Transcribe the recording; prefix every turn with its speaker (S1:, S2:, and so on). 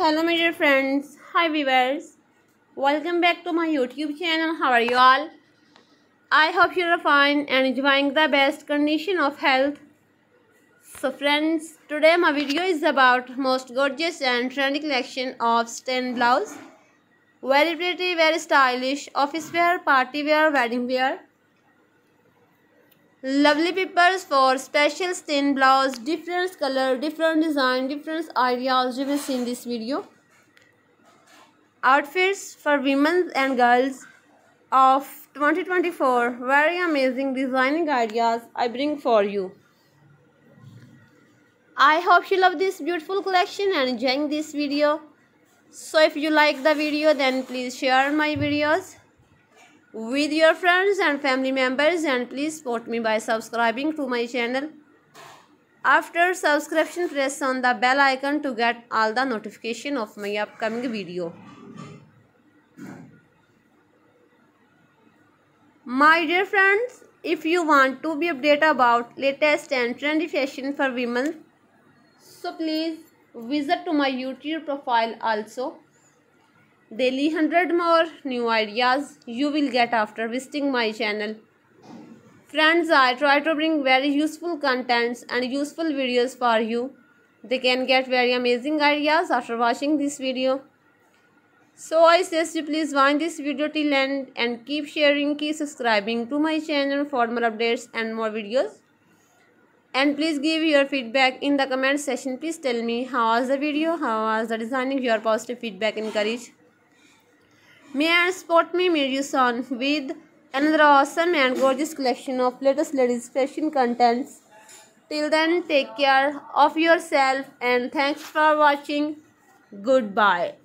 S1: hello my dear friends. Hi viewers. Welcome back to my youtube channel. How are you all? I hope you are fine and enjoying the best condition of health. So friends today my video is about most gorgeous and trendy collection of satin blouse. Very pretty very stylish. Office wear party wear wedding wear lovely papers for special satin blouse different color different design different ideas you will see in this video. Outfits for women and girls of 2024 very amazing designing ideas i bring for you. I hope you love this beautiful collection and enjoying this video. So if you like the video then please share my videos with your friends and family members and please support me by subscribing to my channel. After subscription press on the bell icon to get all the notification of my upcoming video. My dear friends if you want to be updated about latest and trendy fashion for women so please visit to my youtube profile also daily 100 more new ideas you will get after visiting my channel. Friends i try to bring very useful contents and useful videos for you. They can get very amazing ideas after watching this video. So i suggest you please watch this video till end and keep sharing keep subscribing to my channel for more updates and more videos. And please give your feedback in the comment section. Please tell me how was the video? How was the designing? Your positive feedback encourage May and support me you son with another awesome and gorgeous collection of latest ladies fashion contents. Till then, take care of yourself and thanks for watching. Goodbye.